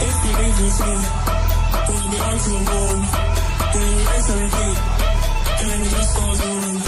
Eski belki son Uydu altın bon and then sarı just Kendimiz kozun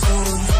Hold